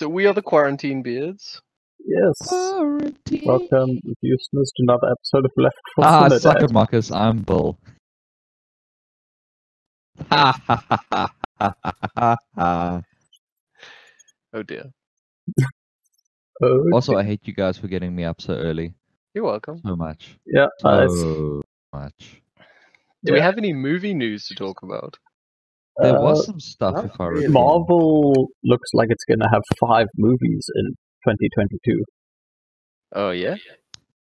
So we are the quarantine beards. Yes. Quarantine. Welcome, if listeners, to another episode of Left 4 Ah, Dead. suck it, Marcus. I'm Bull. Ha ha ha ha ha ha ha ha. Oh dear. Oh, Also, I hate you guys for getting me up so early. You're welcome. So much. yeah, it's- So much. Do we have any movie news to talk about? There uh, was some stuff, if I really. recall. Marvel looks like it's going to have five movies in 2022. Oh yeah.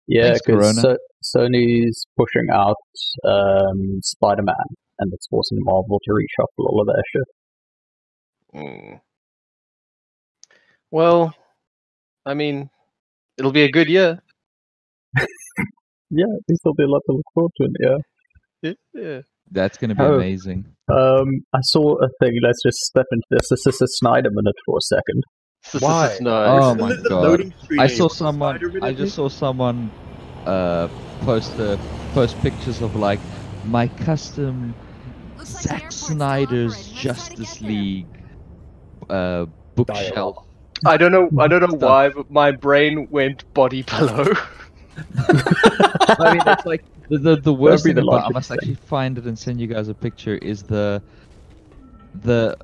Yeah, because Corona. Sony's pushing out um, Spider-Man, and it's forcing Marvel to reshuffle all of their shit. Mm. Well, I mean, it'll be a good year. Yeah, at least there'll be a lot to look forward to. Yeah. Yeah. yeah. That's going to be Oh. amazing. Um, I saw a thing. Let's just step into this. This is a Snyder minute for a second. Why? Oh my God. I saw someone. I just saw someone uh, post uh, post pictures of like my custom Looks like Zack Snyder's cooperating. Let's try to Justice. League uh, bookshelf. I don't know. I don't know why, but my brain went body pillow. I mean, it's like the the, the worst thing the about. I must thing. actually find it and send you guys a picture. Is the the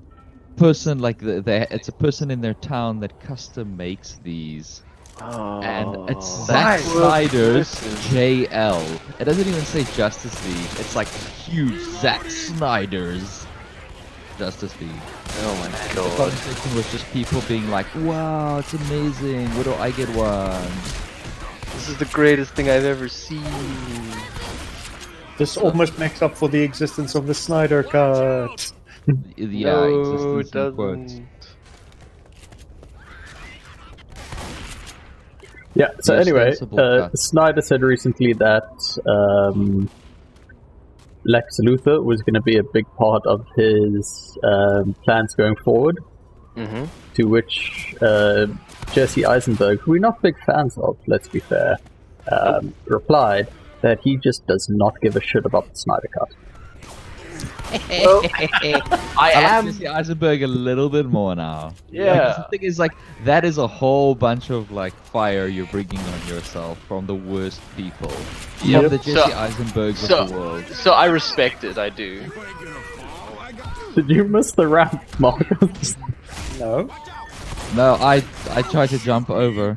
person like the, the it's a person in their town that custom makes these, Oh, and it's Why? Zack Snyder's JL. It doesn't even say Justice League. It's like huge Zack Snyder's Justice League. Oh my god. The god. conversation was just people being like, "Wow, it's amazing! Where do I get one?" This is the greatest thing I've ever seen. This almost makes up for the existence of the Snyder Cut. Yeah, no, existence it in quotes. doesn't. Yeah. So Yes, anyway, uh. Snyder said recently that um, Lex Luthor was going to be a big part of his um, plans going forward. Mm-hmm. To which uh, Jesse Eisenberg, who we're not big fans of, let's be fair, um, replied that he just does not give a shit about the Snyder Cut. I I am. like Jesse Eisenberg a little bit more now. Yeah. Like, 'cause the thing is, like, that is a whole bunch of like fire you're bringing on yourself from the worst people. Yep. From the Jesse So- Eisenbergs so- of the world. So I respect it. I do. Did you miss the rap, Marcus? No. No, I I tried to jump over.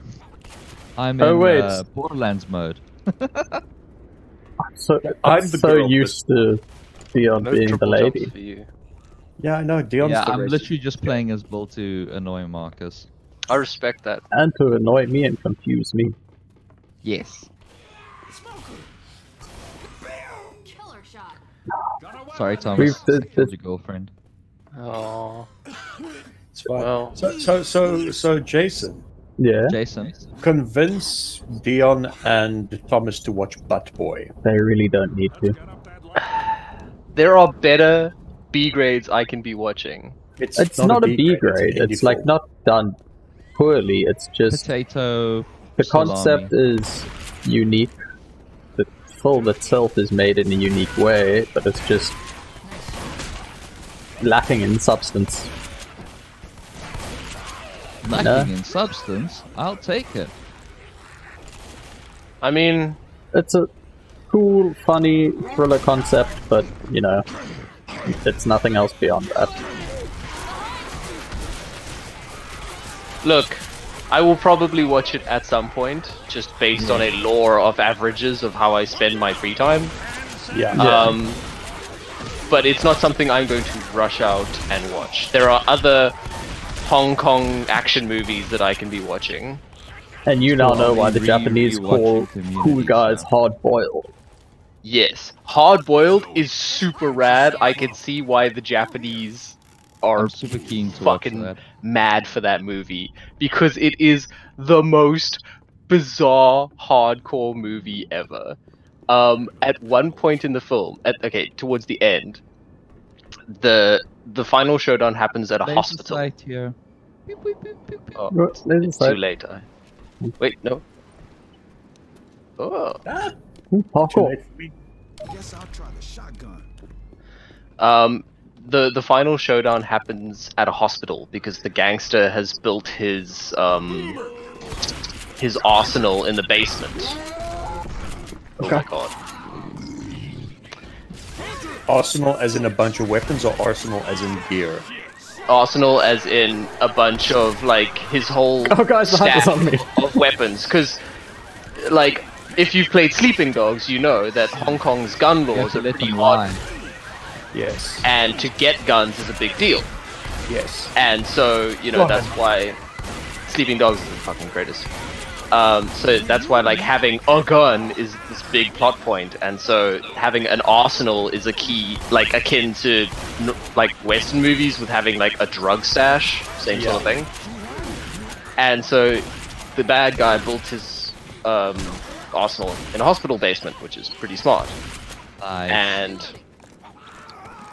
I'm Oh, in wait. Uh, Borderlands mode. so, I'm I'm so girl used to Dion No being the lady. for you. Yeah, I know. Dion's yeah, the I'm racist. literally just playing as Bull to annoy Marcus. I respect that. And to annoy me and confuse me. Yes. Killer shot. Sorry, Thomas. We've- I this- killed your girlfriend. Oh. It's fine. Well. So, so, so, so, Jason, Yeah, Jason. convince Dion and Thomas to watch Butt Boy. they really don't need to. There are better B grades I can be watching. It's not, a B grade. it's It's, like not done poorly. It's just Potato. the salami. concept is unique. The film itself is made in a unique way, but it's just lacking in substance. Lacking No. in substance. I'll take it. I mean, It's a cool, funny thriller concept, but you know, it's nothing else beyond that. look, I will probably watch it at some point, just based on a lore of averages of how I spend my free time. Yeah. Yeah. Um, but it's not something I'm going to rush out and watch. There are other Hong Kong action movies that I can be watching. And you now know why the Japanese call cool guys so- hard boiled. Yes, Hard Boiled is super rad. I can see why the Japanese are I'm super keen to watch fucking that. mad for that movie because it is the most bizarre hardcore movie ever. Um, at one point in the film, at okay, towards the end, the the final showdown happens at a Laser hospital. sight here. Beep, beep, beep, beep, beep. Oh, What? It's too late. I... Wait, no. Oh. Ah, Ooh, too parkour. late for me. Guess I'll try the shotgun. Um, the the final showdown happens at a hospital because the gangster has built his um his arsenal in the basement. Oh my god. Arsenal as in a bunch of weapons or arsenal as in gear? Arsenal as in a bunch of like his whole Oh, guys, the stack on me. of weapons because like if you've played Sleeping Dogs, you know that Hong Kong's gun laws are let pretty them hard, lie. Yes. and to get guns is a big deal. Yes. And so, you know, Go that's why Sleeping Dogs is the fucking greatest. Um, so that's why, like, having a gun is this big plot point, and so having an arsenal is a key, like, akin to, like, Western movies with having, like, a drug stash, same sort of thing. And so the bad guy built his um, arsenal in a hospital basement, which is pretty smart Lie. and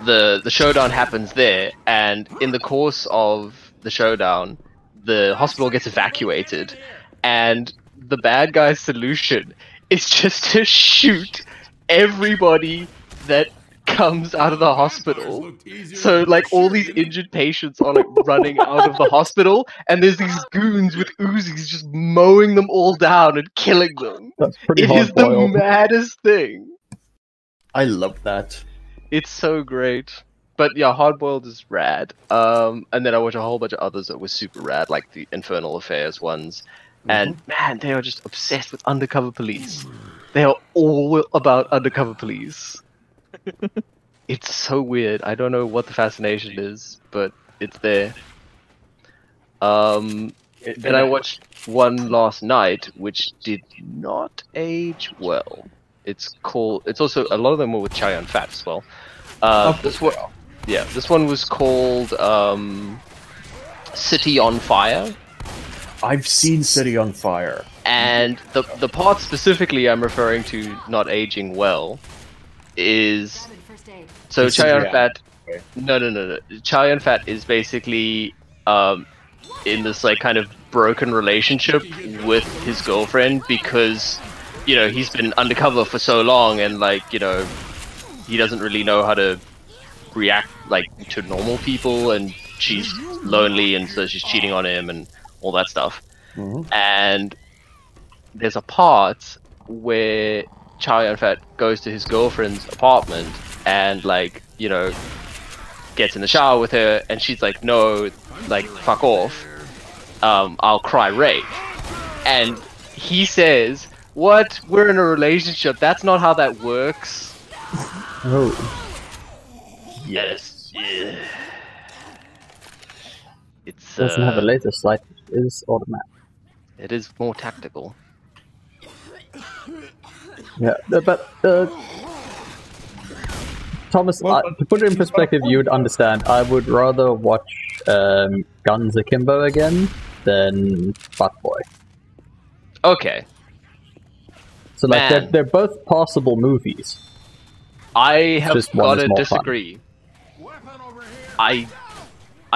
the the showdown happens there and in the course of the showdown the hospital gets evacuated and the bad guy's solution is just to shoot everybody that comes out of the hospital so like all these injured patients are like running out of the hospital and there's these goons with uzis just mowing them all down and killing them That's pretty it is hard the maddest thing I love that. it's so great. But yeah, Hardboiled is rad. Um, and then I watch a whole bunch of others that were super rad, like the Infernal Affairs ones. And man, they are just obsessed with undercover police. They are all about undercover police. it's so weird. I don't know what the fascination is, but it's there. Um, then I watched one last night, which did not age well. It's called. It's also a lot of them were with Chow Yun Fat as well. Uh, this one, yeah, this one was called um, City on Fire, I've seen City on Fire. and the the part specifically I'm referring to not aging well is Good first aid. so This is Chow Yun real. Fat. No, no, no, no. Chow Yun Fat is basically um, in this like kind of broken relationship with his girlfriend because you know he's been undercover for so long and like you know he doesn't really know how to react like to normal people and she's lonely and so she's cheating on him and all that stuff. Mhm. and there's a part where Chow Yun Fat goes to his girlfriend's apartment and like you know gets in the shower with her and she's like no like fuck off. Um I'll cry rape. And he says what? We're in a relationship. That's not how that works. Oh, yes. Yeah. it's doesn't have a uh, laser sight. Is automatic. it is more tactical Yeah, but uh, Thomas, Well, I- to put it in perspective, you would understand. I would rather watch um, Guns Akimbo again than Butt Boy. okay So like they're, they're both possible movies. I have just gotta more fun. disagree. I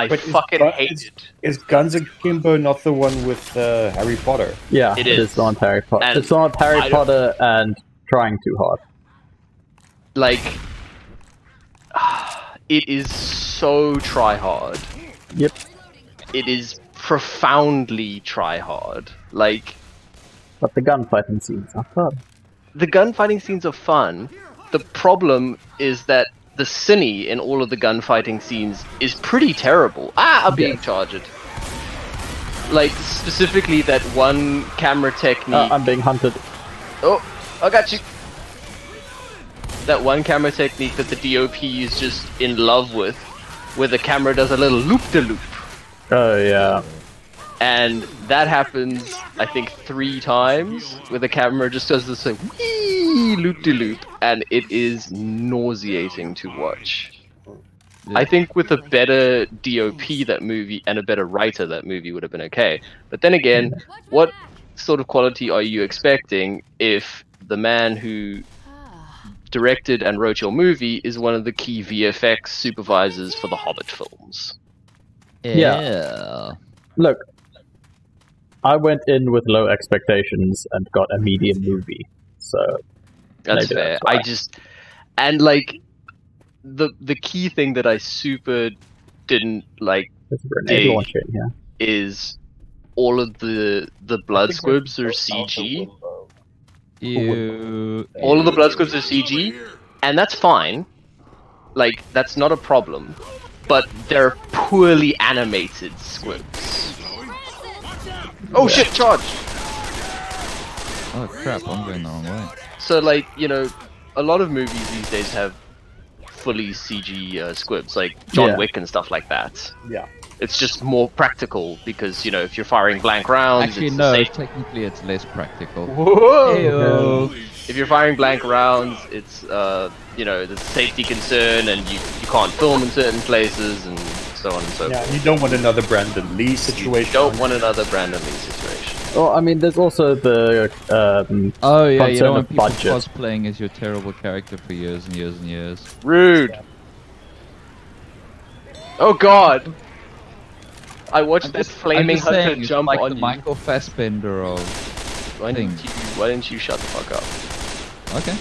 I But fucking Gu- hate is- it. Is Guns Akimbo not the one with uh, Harry Potter? Yeah, It it is. is not Harry Potter. And It's not Harry I don't- Potter and trying too hard. Like it is so try hard. Yep. It is profoundly try hard. Like But the gunfighting scenes are fun. the gunfighting scenes are fun. The problem is that the cine in all of the gunfighting scenes is pretty terrible. Ah, I'm being Yes. charged. Like specifically that one camera technique. Uh, I'm being hunted. Oh, I got you. That one camera technique that the DOP is just in love with, where the camera does a little loop de loop. Oh yeah. And that happens, I think, three times, where the camera just does this like wee loop de loop, and it is nauseating to watch. I think with a better DOP, that movie, and a better writer, that movie would have been okay. But then again, what sort of quality are you expecting if the man who directed and wrote your movie is one of the key VFX supervisors for the Hobbit films? Yeah. Look, I went in with low expectations and got a medium movie. So That's Maybe fair. that's I just and like the the key thing that I super didn't like There's a grenade Dig. launcher in here. is all of the the blood squibs are CG. You. All of the blood squibs are CG, and that's fine. Like that's not a problem, but they're poorly animated squibs. Oh shit! Charge. Oh crap! I'm going the wrong way. So like you know, a lot of movies these days have fully CG uh, squibs, like John Yeah. Wick and stuff like that. Yeah. It's just more practical because you know if you're firing blank rounds, Actually, it's no. the same. Technically, it's less practical. Whoa! If you're firing blank rounds, it's uh, you know there's a safety concern, and you you can't film in certain places, and so on and so Yeah, forth. you don't want another Brandon Lee situation. You don't want another Brandon Lee situation. Well, I mean, there's also the um, Oh yeah, you Concern don't want of people budget. cosplaying as your terrible character for years and years and years. Rude. Oh God! I watched I'm this just- flaming I'm hunter saying, jump like on the you. Michael Fassbender of. Why didn't thing. you? Why didn't you shut the fuck up? Okay.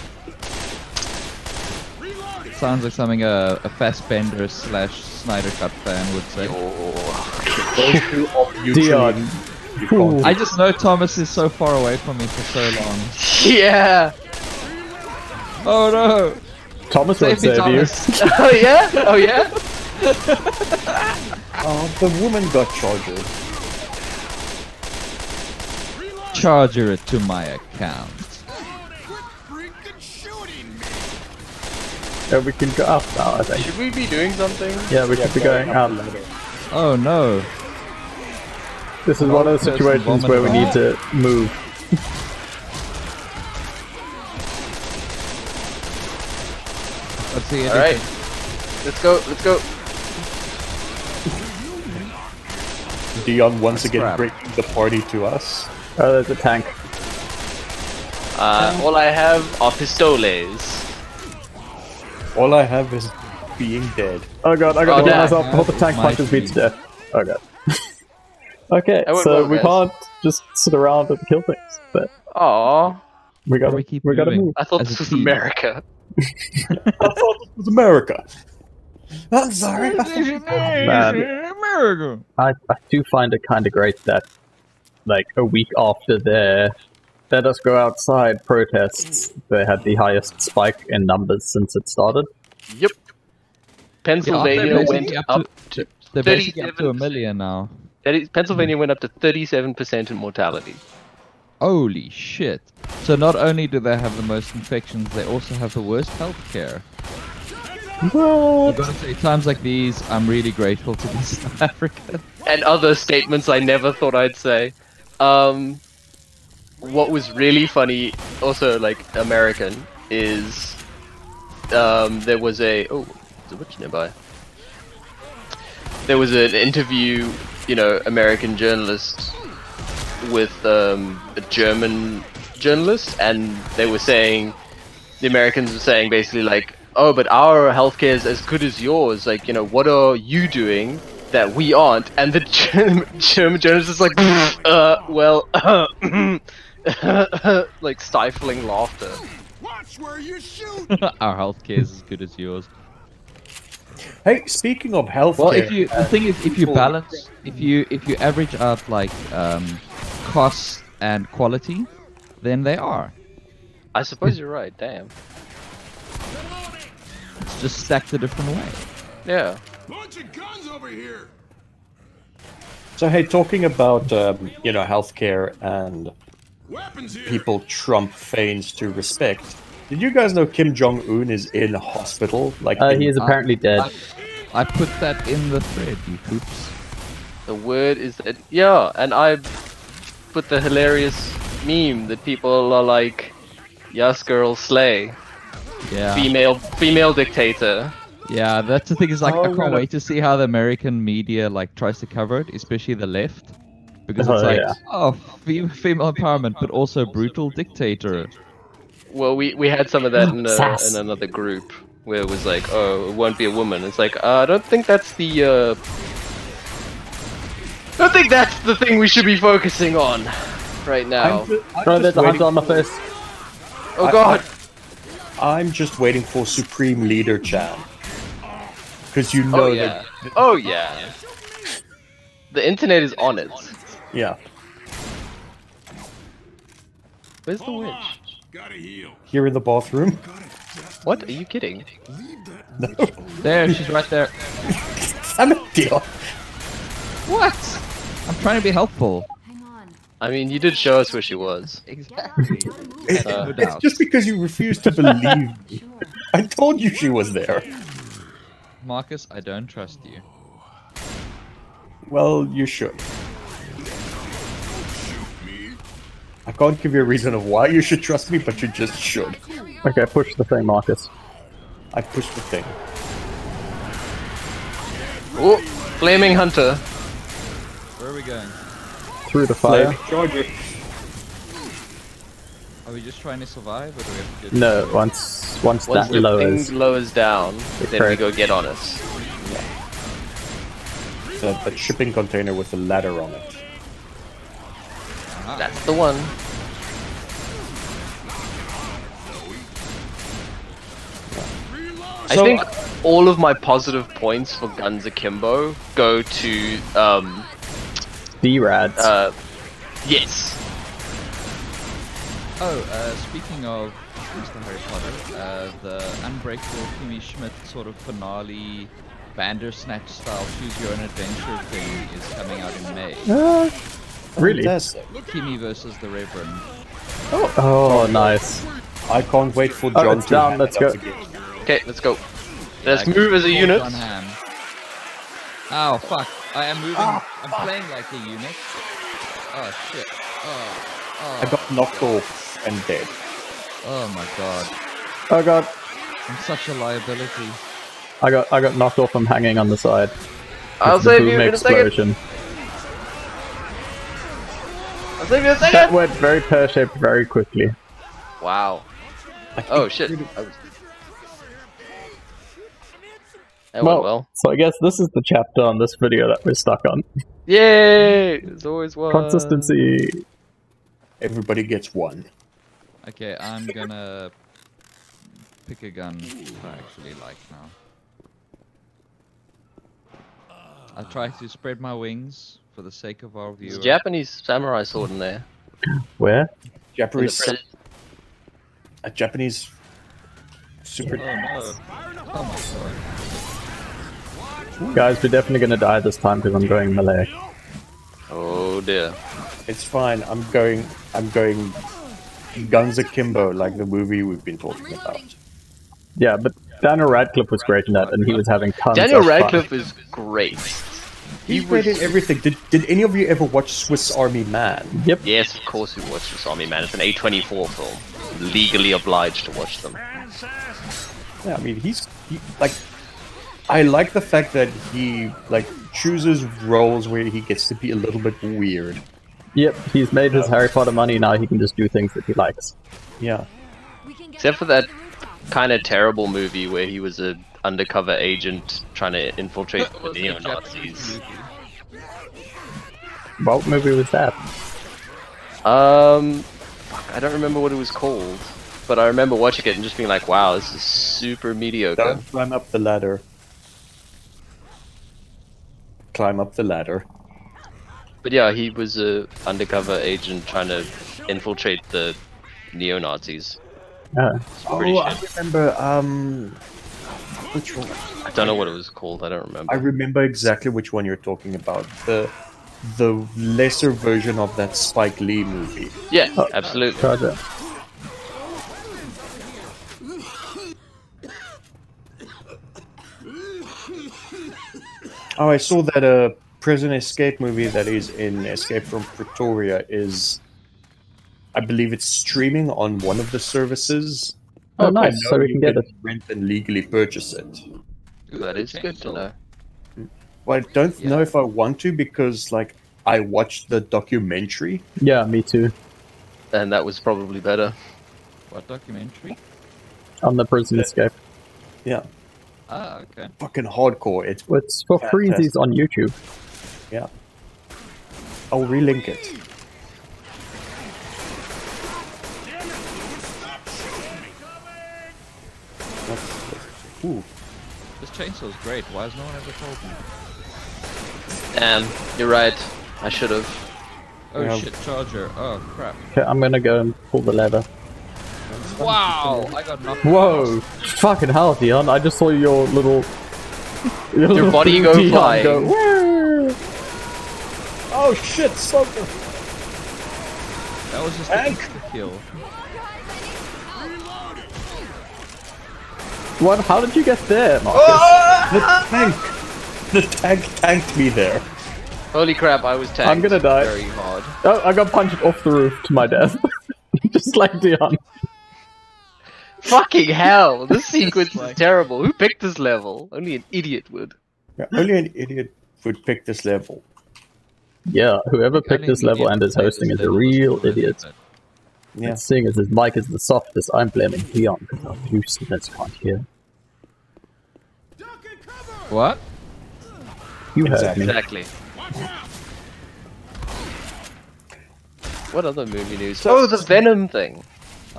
Sounds like something a, a Fassbender slash Snyder Cut fan would say. Oh, Those two are mutually- Dion. you I just know Thomas is so far away from me for so long. yeah. Oh no! Thomas won't Save me, save you. Oh yeah. Oh yeah. Oh, the woman got charged. Charger it to my account. Yeah, we can go up now, I think. Should we be doing something? Yeah, we should be going up. Oh no! This is one of the situations where we need to move. Let's see. All right. Let's go. Let's go. Dion once That's again crap. breaking the party to us. Oh, there's a tank. Uh, all I have are pistoles. All I have is being dead. Oh god, I gotta Oh, heal damn. myself before the tank My punches me to death. Oh god. okay, so we guys. can't just sit around and kill things. But Aw, we gotta, we keep we gotta moving. move. I thought As this was team. America. I thought this was America. I'm sorry. Man. America. I, I do find it kind of great that, like, a week after their Let Us Go Outside protests, they had the highest spike in numbers since it started. Yep. Pennsylvania they're went basically up up to They're basically up to a 37%. million now. that is- Pennsylvania went up to 37% in mortality. Holy shit. So not only do they have the most infections, they also have the worst healthcare. What? I've got to say, times like these, I'm really grateful to be South African. and other statements I never thought I'd say. Um, what was really funny, also like American, is um, there was a oh, there's a witch nearby. There was an interview, you know, American journalist with um, a German journalist, and they were saying the Americans were saying basically like, oh, but our healthcare is as good as yours. Like, you know, what are you doing that we aren't? And the German, German journalist is like, uh, well, like stifling laughter. Watch where you shoot. Our healthcare is as good as yours. Hey, speaking of healthcare, Well, if you the thing is, if you balance, if you if you average out like um, cost and quality, then they are. I suppose you're right. Damn. It's just stacked a different way. Yeah. Bunch of guns over here. so hey, talking about um, you know healthcare and Weapons here. People Trump feigns to respect. Did you guys know Kim Jong Un is in hospital? Like Uh, in- he is apparently dead. I put that in the thread, you poops. The word is that yeah, and I put the hilarious meme that people are like, "Yes, girl, slay." Yeah. Female, female dictator. Yeah, that's the thing. Is like Oh, I can't wait to see how the American media like tries to cover it, especially the left, because it's Oh, like yeah. oh female empowerment, but also brutal dictator. Well, we we had some of that in, a, in another group where it was like, "Oh, it won't be a woman." It's like, uh, I don't think that's the. Uh... I don't think that's the thing we should be focusing on right now. I'm, ju- I'm Oh, just there's a waiting hunter on my for- face. oh I- God! I'm just waiting for Supreme Leader Chan because you know Oh yeah. that. Oh yeah. The internet is on it. Yeah, Where's the Hold witch? Gotta heal. here in the bathroom. What? Are you kidding? No, There, she's right there. I'm a deal. What? I'm trying to be helpful. Hang on. I mean, you did show us where she was. Exactly. It- Uh, no it's doubt. just because you refuse to believe me. I told you she was there. Marcus, I don't trust you. Well, you should. Can't give you a reason of why you should trust me, but you just should. Okay, push the thing, Marcus. I pushed the thing. Oh, flaming hunter. Where are we going? Through the fire. Charger. Are we just trying to survive, or do we have to get? No, once once Once that the lowers. thing lowers down, then we go get on us. That, that shipping container with the ladder on it. That's the one. I So- think all of my positive points for Guns Akimbo go to um B-Rads. uh yes. Oh, uh, speaking of Mr. Harry Potter, uh, the Unbreakable Kimmy Schmidt sort of finale Bandersnatch style choose your own adventure thing is coming out in May. Uh, really? Fantastic. Kimmy versus the Reverend. Oh, nice. I can't wait for Oh, John it's to down, let's it up go. Again. Okay, let's go. Let's Yeah, move as a unit. Oh fuck. I am moving. Ah, I'm playing like a unit. Oh, shit. Oh, oh. I oh, got knocked off and dead. oh my god. Oh god, I'm such a liability. I got I got knocked off from hanging on the side. I'll It's the save you boom in a second. explosion. I'll save you in a That second. went very pear-shaped very quickly. Wow. I Oh think- shit. That well, went well. so I guess this is the chapter on this video that we're stuck on. Yay! It's always one. Consistency. Everybody gets one. Okay, I'm gonna pick a gun I actually like now. I'll try to spread my wings for the sake of our There's a Japanese samurai sword in there. Where? In the Japanese, prison. a Japanese super. Oh no. Oh my god. Guys, we're definitely gonna die this time because I'm going melee. Oh dear. It's fine. I'm going. I'm going. Guns Akimbo, like the movie we've been talking about. Yeah, but Daniel Radcliffe was great in that, and he was having tons Daniel of fun. Radcliffe is great. He great in everything. Did Did any of you ever watch Swiss Army Man? Yep. Yes, of course we watched Swiss Army Man. It's an A24 film. Legally obliged to watch them. Yeah, I mean he's he, like. I like the fact that he like chooses roles where he gets to be a little bit weird. Yep. He's made his Harry Potter money. Now he can just do things that he likes. Yeah. We can get Except for that kind of terrible movie where he was a undercover agent trying to infiltrate the Was it a Japanese neo-Nazis. movie? What movie was that? Um, I don't remember what it was called, but I remember watching it and just being like, "Wow, this is super mediocre." Don't climb up the ladder. Climb up the ladder. But yeah, he was a undercover agent trying to infiltrate the neo-Nazis. Uh, It's pretty oh, I remember. Um, which one? I don't know what it was called. I don't remember. I remember exactly which one you're talking about. The the lesser version of that Spike Lee movie. yeah, Oh. absolutely. Roger. Oh, I saw that a prison escape movie that is in Escape from Pretoria is, I believe it's streaming on one of the services. Oh, I nice. know So we you can get it. rent and legally purchase it. Ooh, that is good to know. Well, I don't Yeah. know if I want to because, like, I watched the documentary. Yeah, me too. And that was probably better. What documentary? On the prison escape. Yeah, Ah, okay. fucking hardcore. It's It's for freezies on YouTube. yeah. I'll relink it. Ooh. This chainsaw is great. Why has no one ever told me? Damn, you're right. I should have. Oh Yeah. shit, charger. Oh crap. Okay, I'm gonna go and pull the lever. Wow, I got knocked Whoa! out. Fucking hell, Dion! I just saw your little your, little body go Dion flying. go, "Woo!" Oh shit, Smoker! That was just a Tank. insta kill. What? How did you get there, Marcus? Ah! The tank! The tank tanked me there. Holy crap, I was tanked. I'm gonna die. Very hard. Oh, I got punched off the roof to my death, just like Dion. Fucking hell! This sequence is terrible. Who picked this level? Only an idiot would. Yeah, only an idiot would pick this level. Yeah, whoever picked this level and is hosting is a real idiot. but- Yeah. And seeing as his mic is the softest, I'm blaming Dion because our listeners can't hear. What? You heard Exactly. me. Exactly. What other movie news? Oh, the Venom thing.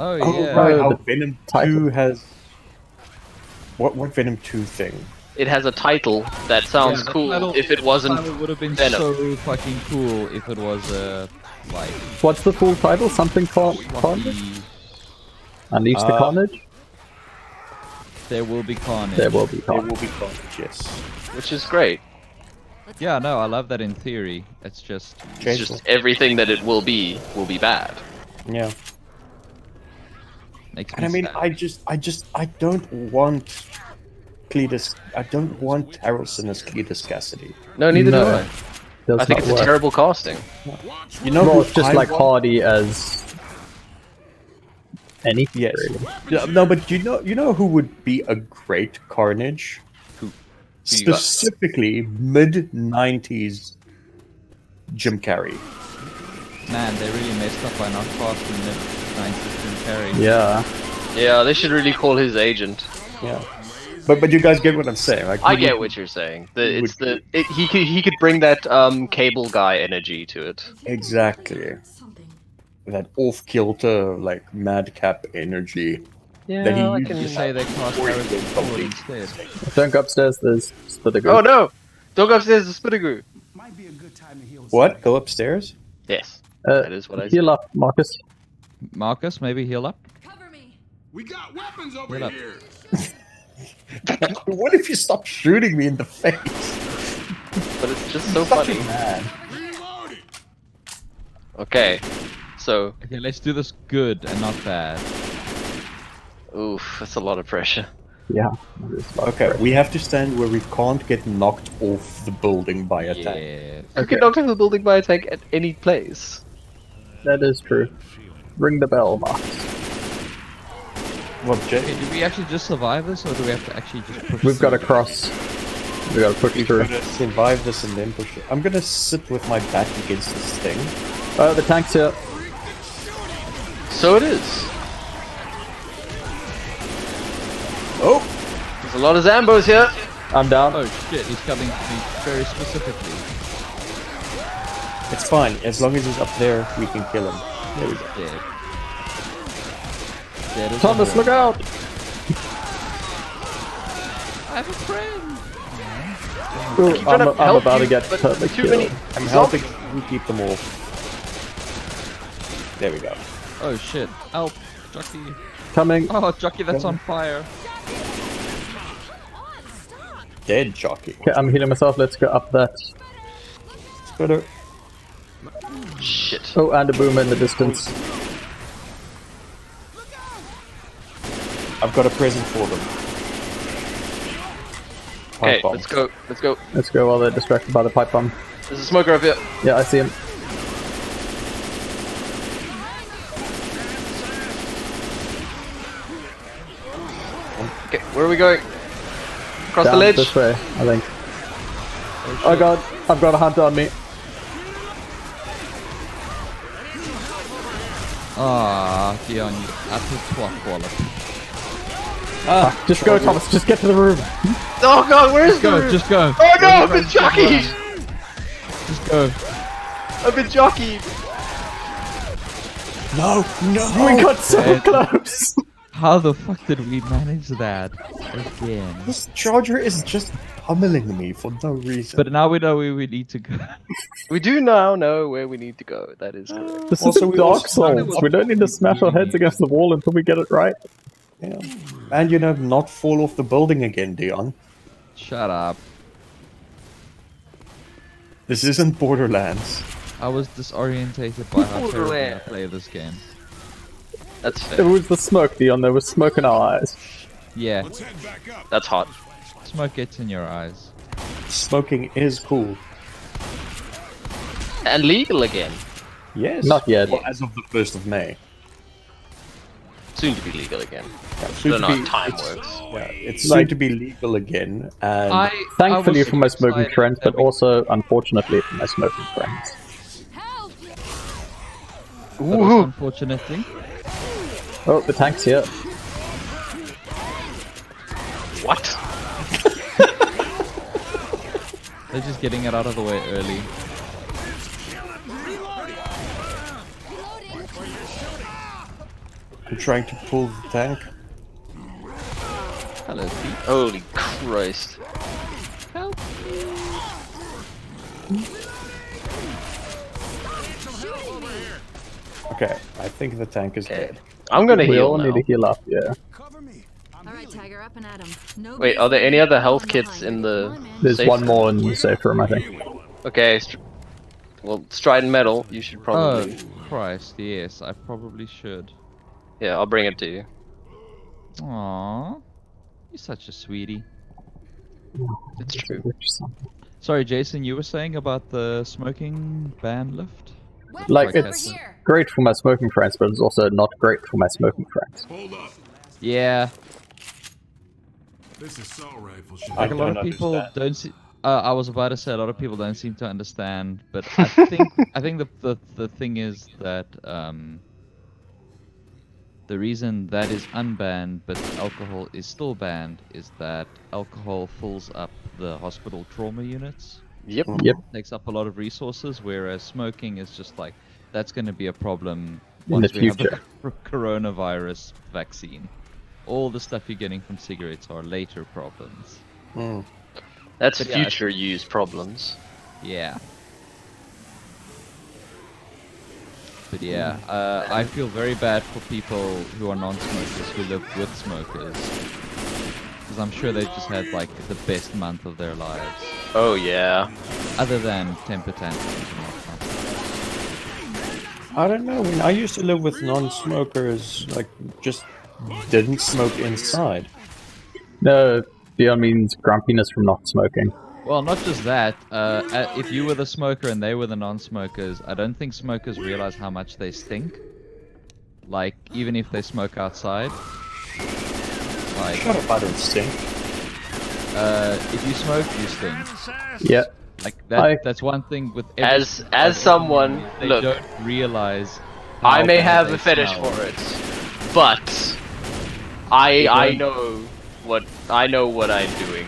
Oh, Oh, yeah. right, Oh, how Venom title. 2 has... What, what Venom 2 thing? It has a title that sounds Yeah, cool title- if it wasn't. It would have been Venom. so fucking cool if it was uh, like What's the full title? Something Car- Carnage? Rocky. Unleash the Uh, Carnage? There will be carnage. There will be Carnage. There Carnage. will be carnage, yes. Which is great. Yeah, no, I love that in theory. It's just It's just everything that it will be will be bad. Yeah. Makes And I mean, sad. I just, I just, I don't want Cletus, I don't want Harrelson as Cletus Kasady. No, neither No. do I. Does I think not it's a terrible casting. You know Well, it's just I like want? Hardy as anything. Yes. really. No, no, but you know, you know who would be a great Carnage? Who? Who? Specifically, mid '90s Jim Carrey. Man, they really messed up by not casting the 90s Jim Yeah. Yeah, they should really call his agent. Yeah. But but you guys get what I'm saying. Like, I get would- what you're saying. The, would it's the it, he could he could bring that um cable guy energy to it. exactly that off kilter like madcap energy. Yeah, That he I can You say they cast Or Harrison they Ford probably- instead. Don't go upstairs, there's Spitter Oh no! Don't go upstairs, the Spitagoo. What? Go upstairs? Yes, Uh, that is what I said. heal up, Marcus. Marcus, maybe heal up? Cover me. We got weapons over Get up. here. what if you stop shooting me in the face? But it's just so Such a funny. man. Reloading. Okay, so Okay, let's do this good and not bad. oof, that's a lot of pressure. Yeah. Okay, we have to stand where we can't get knocked off the building by a tank. Yeah. You can knock down the building by a tank at any place. That is true. Ring the bell, Marcus. Well, Jay, Okay, did we actually just survive this, or do we have to actually just push We've got to cross. We gotta push through. gonna survive this and then push it. I'm gonna sit with my back against this thing. Oh, the tank's here. So it is. Oh! There's a lot of Zambos here. I'm down. Oh shit, he's coming to me very specifically. It's fine. As long as he's up there, we can kill him. There we go. Dead. Dead Thomas, a look out! I have a friend! Ooh, I'm, to I'm about you, to get but totally too killed. many I'm zombies. helping you keep them all. There we go. Oh shit, help! Jockey! Coming. Oh, Jockey, that's on fire! Dead jockey. Okay, I'm healing myself. Let's go up that. Better. Shit. Oh, and a boom in the distance. I've got a present for them. Okay, bomb. let's go. Let's go. Let's go while they're distracted by the pipe bomb. There's a smoker up here. Yeah, I see him. Okay, where are we going? Across Down the ledge. this way, I think. Oh god, I've got a hunter on me. Ah, Dion, you utter twat wallet. Ah, just go, Thomas. Just get to the room. Oh god, where is the Go, room? just go! Oh no, I've Run, been run, jockeyed! Just go. I've been jockeyed! No, no! We got so Dead. close. How the fuck did we manage that again? This charger is just pummeling me for no reason. But now we know where we need to go. We do now know where we need to go. That is correct. This Also, is we Dark Souls. We don't need to smash our heads against the wall until we get it right. yeah. And you know, not fall off the building again, Dion. Shut up. This isn't Borderlands. I was disorientated by how terribly I Borderlands. play this game. That's It fair. was the smoke, Dion. There was smoke in our eyes. Yeah, Let's head back up. That's hot. smoke gets in your eyes. Smoking is cool. And legal again. Yes. Not yet. Well, as of the first of May. Soon to be legal again. Yeah, I soon don't to be, time it's, works. yeah, it's Like- soon to be legal again. And I Thankfully I for my smoking friends, but we- also unfortunately for my smoking friends. Help! That was unfortunate thing. Oh, the tank's here. What? They're just getting it out of the way early. I'm trying to pull the tank. Hello, Pete. Holy Christ. Help. Okay, I think the tank is Okay. dead. I'm gonna we heal all now. need to heal up, yeah. Cover me. I'm All right. Tiger, up and at 'em. No Wait, are there any other health kits in the- Come on, man. There's Safe. one more in the safe room, I think. Okay. Well, Strident Metal, you should probably. Oh, probably. Christ, yes, I probably should. Yeah, I'll bring it to you. Aww. You're such a sweetie. It's true. Sorry, Jason, you were saying about the smoking ban lift? Weapons Like, it's- here. Great for my smoking friends, but it's also not great for my smoking friends. Hold up. Yeah, This is assault rifle shit. I like a lot don't of people understand. don't see. Uh, I was about to say a lot of people don't seem to understand, but I think I think the, the the thing is that um, the reason that is unbanned but alcohol is still banned is that alcohol fills up the hospital trauma units, Yep. Yep. takes up a lot of resources, whereas smoking is just like that's going to be a problem In the once we have future. the coronavirus vaccine. All the stuff you're getting from cigarettes are later problems. Hmm. That's But yeah, future use problems. Yeah. But yeah, uh, I feel very bad for people who are non-smokers who live with smokers. Because I'm sure they've just had like the best month of their lives. Oh yeah. Other than temper tantrums and. I don't know. When I used to live with non-smokers, like just didn't smoke inside. No, Dion means grumpiness from not smoking. Well, not just that. Uh, uh, if you were the smoker and they were the non-smokers, I don't think smokers realize how much they stink. Like, even if they smoke outside. Like, Shut up, I don't stink. uh, if you smoke, you stink. Yeah, Like that. I- That's one thing with every As as someone, they look, don't realize. I may have a fetish smell. for it, but I I know what I know what I'm doing.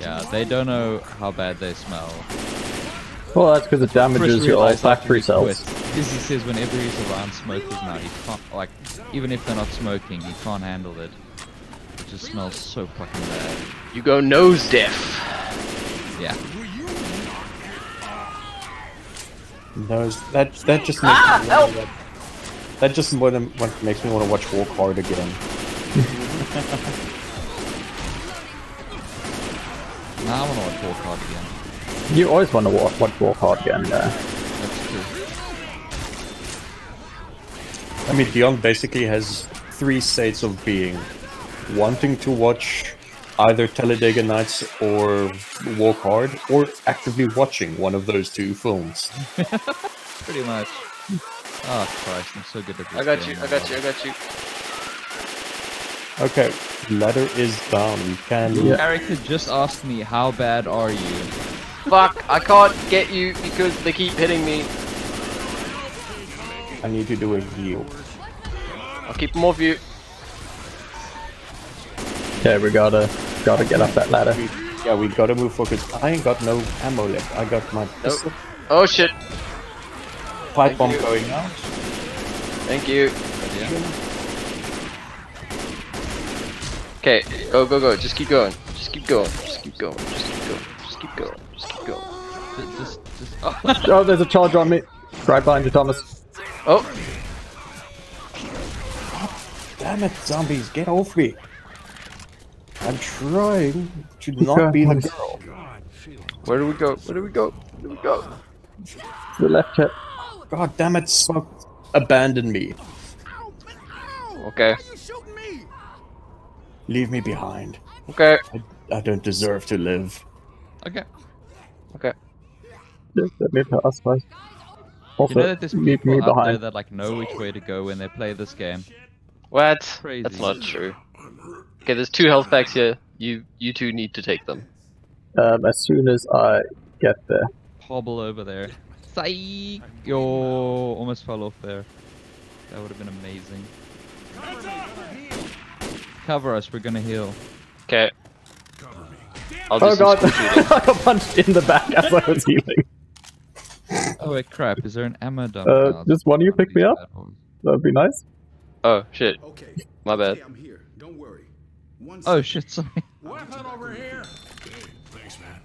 Yeah, they don't know how bad they smell. Well, that's because it damages Chris your realized after olfactory he cells. quit. Izzy says whenever he's around smokers now, he can't like even if they're not smoking, he can't handle it. It just smells so fucking bad. You go nose deaf. Yeah. Nose, that that just makes Ah, me help! wanna- that just what, what makes me want to watch Walk Hard again. Now I wanna watch Walk Hard again. You always want to watch, watch Walk Hard again, yeah. That's true. I mean, Dion basically has three states of being: wanting to watch either Talladega Nights or Walk Hard, or actively watching one of those two films. Pretty much. Oh Christ, I'm so good at this. I got game, you. I got you. I got you. Okay, ladder is down. We can. Yeah. Character just asked me how bad are you? Fuck! I can't get you because they keep hitting me. I need to do a heal. I'll keep them off you. Okay, we gotta gotta get up that ladder. We, yeah, we gotta move focus. I ain't got no ammo left. I got my pistol. Oh shit! Pipe Thank bomb you. going out. Thank you. Yeah. Okay, go, go, go. Just keep going. Just keep going. Just keep going. Just keep going. Just Oh, there's a charge on me. Right behind you, Thomas. Oh, Damn it, zombies, get off me! I'm trying to not be the girl. where do we go? Where do we go? Where do we go? The left hit. God damn it, smoke! Abandon me. Okay, You shooting me? Leave me behind. okay, I, I don't deserve to live. Okay. okay. Just let me pass by. You know that there's leave people me out there that like know which way to go when they play this game. What? Crazy. That's not true. Okay, there's two health packs here. You, you two need to take them. Um, as soon as I get there. Hobble over there. Psych! Yo, almost fell off there. That would have been amazing. Cover us, we're gonna heal. Okay. I'll Oh god. I got punched in the back as I was healing. Oh wait, crap! Is there an ammo dump? Uh, just one of you pick me up? That'd be nice. Oh shit, Okay. my bad. Okay, I'm here. Don't worry. One Oh shit! Sorry. Weapon over here. Okay, thanks, man.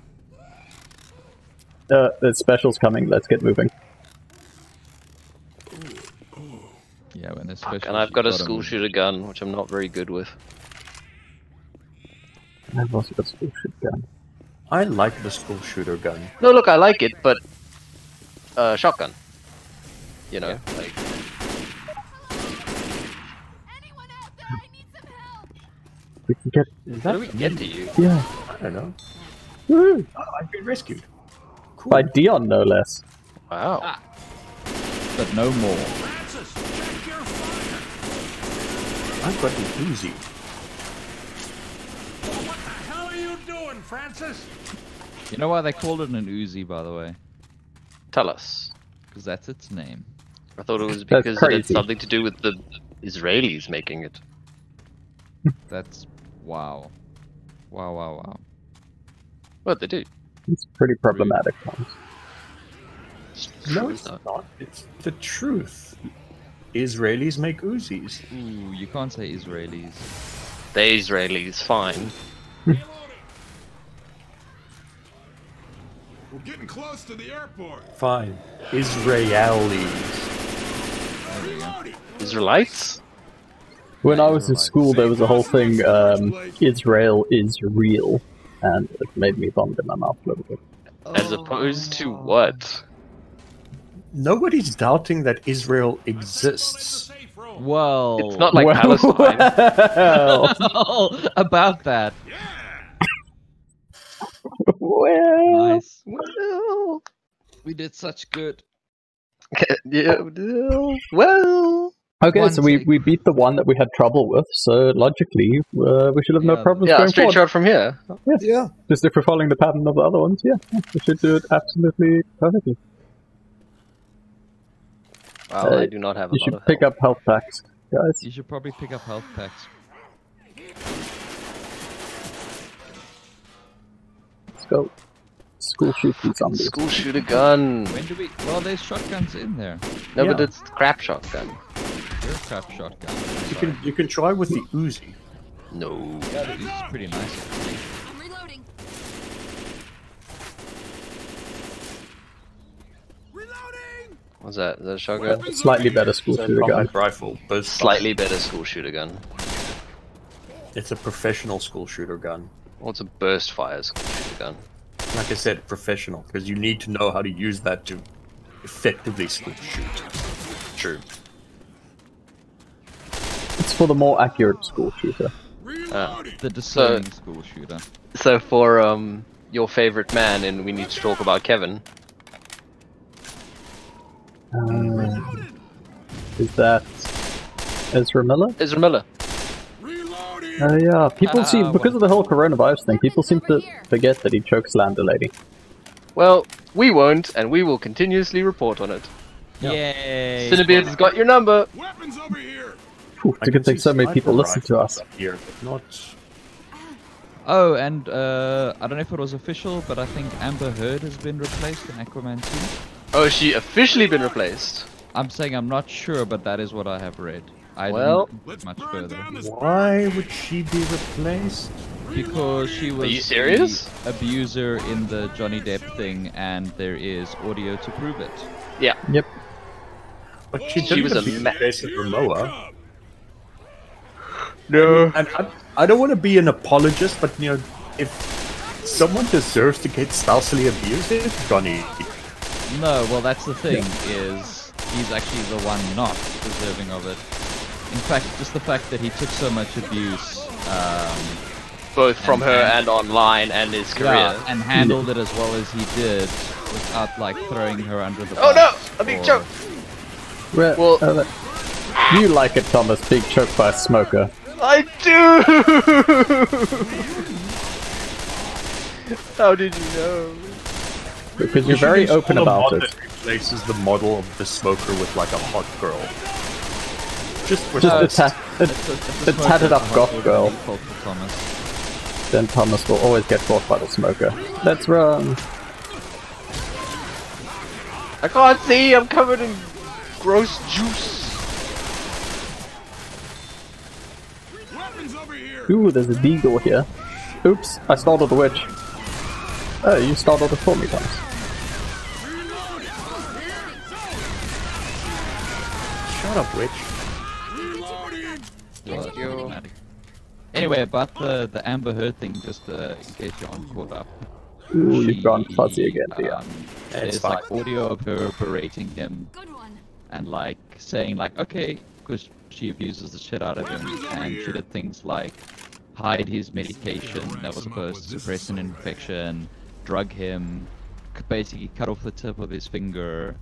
Uh, the specials coming. Let's get moving. Yeah, when there's Fuck, special. and I've got a gotta school move. shooter gun, which I'm not very good with. I've also got a school shooter gun. I like the school shooter gun. No, look, I like it, but uh, shotgun. You know, like Anyone out there? I need some help. We can get. Is how do we get to you? Yeah. I don't know. Woo! Oh, I've been rescued. Cool. By Dion, no less. Wow. But no more. Francis, check your fire. I've got an Uzi. What the hell are you doing, Francis? You know why they called it an Uzi, by the way? Tell us. Because that's its name. I thought it was because it had something to do with the Israelis making it. That's wow. Wow! Wow! Wow! What they do? It's pretty problematic. Ones. No, it's not. It's the truth. Israelis make Uzis. Ooh, you can't say Israelis. The Israelis, fine. We're getting close to the airport. Fine. Israelis. Israelites? When I was in school, there was a whole thing. Um, Israel is real, and it made me vomit in my mouth a little bit. As opposed to what? Nobody's doubting that Israel exists. Well, It's not like Well- Palestine. well, about that. Well. Nice. Well, We did such good. yeah, well, well. Okay, One so we, take. we beat the one that we had trouble with, so logically uh, we should have no Yeah, problems Yeah, going straight forward. shot from here. Yeah. Just if we're following the pattern of the other ones, yeah, yeah, we should do it absolutely perfectly. Wow, Uh, I do not have a You lot should of pick health. up health packs, guys. You should probably pick up health packs. Go. School shoot these zombies. School shooter gun. When do we? Well, there's shotguns in there. No, but Yeah. it's crap shotgun. Your crap shotgun. You can you can try with the Uzi. No. Yeah, that is pretty nice. I'm reloading. Reloading. What's that? Is that a shotgun? A slightly better school It's shooter gun. rifle. Both Slightly better school shooter gun. It's a professional school shooter gun. What's a burst fire school gun? Like I said, professional, because you need to know how to use that to effectively school shoot. True. It's for the more accurate school shooter. Reloading. The discerning school shooter. So for um your favorite man, and we need to talk about Kevin. Um, is that Ezra Miller? Ezra Miller. Reloading. Uh, yeah, people Ah, seem because well. of the whole coronavirus thing. People seem to forget that he chokeslammed a lady. Well, we won't, and we will continuously report on it. Yay! Cinebeard's got your number. Weapons over here. Whew, I it's a can good thing see so many people listen to us. Here, not. Oh, and uh, I don't know if it was official, but I think Amber Heard has been replaced in Aquaman 2. Oh, has she officially been replaced? I'm saying I'm not sure, but that is what I have read. I Well- didn't much further Why would she be replaced? because she was you serious? the abuser in the Johnny Depp thing, and there is audio to prove it. Yeah. Yep. But she, She was a abuse ma- Jason Momoa. No. And I, I don't want to be an apologist, but you know, if someone deserves to get spousally abused, it's Johnny. No, well that's the thing is he's actually the one not deserving of it. In fact, just the fact that he took so much abuse, um, Both from And- her and- and online and his career. yeah, and handled it as well as he did, without like throwing her under the Oh no! A big or- choke! Well, Well- uh, you like it, Thomas, Big choked by a smoker. I do! How did you know? Because you're very open about it. Replaces the model of the smoker with like a hot girl. Just for Just a, that. ta- a, It's a, it's a smoker tatted up goth girl. Thomas. Then Thomas will always get caught by the smoker. Let's run. I can't see, I'm covered in gross juice. Weapons over here. Ooh, there's a deagle here. Oops, I startled a witch. Oh, you startled it for me, Thomas. Shut up, witch. Reloading. Thank you. Anyway, about the the Amber Heard thing, just uh, in case you caught up. Ooh, you've gone fuzzy again, dear. Um, It's there's like audio of her berating him and like saying like okay, because she abuses the shit out of him, and she did things like hide his medication that was supposed to suppress an infection, drug him, basically cut off the tip of his finger.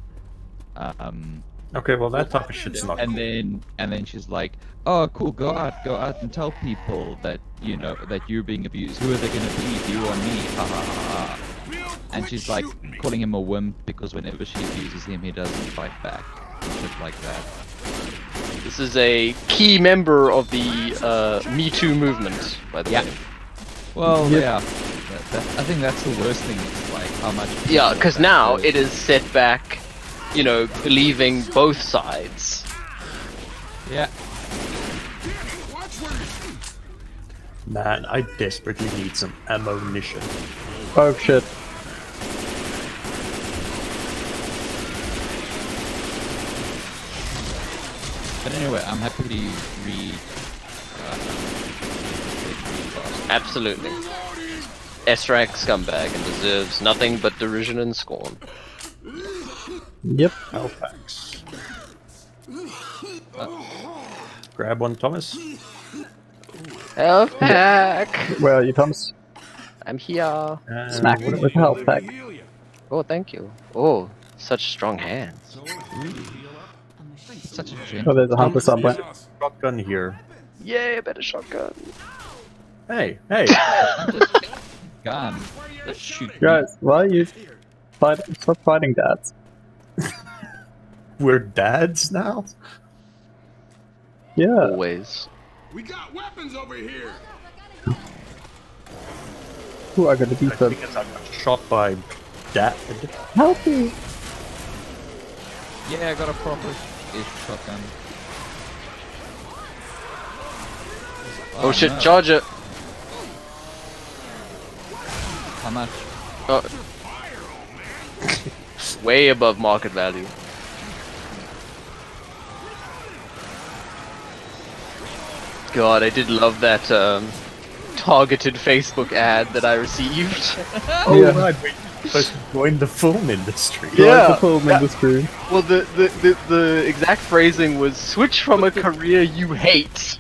Um, Okay, well that type of shit's not and cool. then and then she's like, "Oh, cool, go out, go out and tell people that you know that you're being abused. Who are they gonna believe, you or me?" Ha ha ha. ha. And she's like calling him a wimp because whenever she abuses him, he doesn't fight back, and shit like that. This is a key member of the uh, Me Too movement, by the Yeah. way. Well, Yep. yeah, that, that, I think that's the worst thing. Is like how much. Yeah, because now it is set back, you know, believing both sides. Yeah, Watch where you shoot. Man, I desperately need some ammunition. Oh shit. but anyway, I'm happy to read. Uh, read Absolutely. Esrak scumbag and deserves nothing but derision and scorn. Yep. Oh, Halifax. Uh, grab one, Thomas. Health pack! Where are you, Thomas? I'm here. And Smack it with a health pack. Oh, thank you. Oh, such strong hands. Such a Oh, there's a hunter somewhere. shotgun here. Yay, a better shotgun. Hey, hey. gun. Just shoot. Guys, why are you fight? Stop fighting dads. We're dads now? Yeah. Always. We got weapons over here. Who are gonna beat them? Because I got shot by dad. Help me! Yeah, I got a proper ish shotgun. Oh, oh, shit, no. charge it! How much? Oh. Way above market value. God, I did love that um, targeted Facebook ad that I received. Oh, Yeah. right. We're supposed to join the film industry. Yeah. The film that- industry. well, the, the, the, the exact phrasing was switch from a career you hate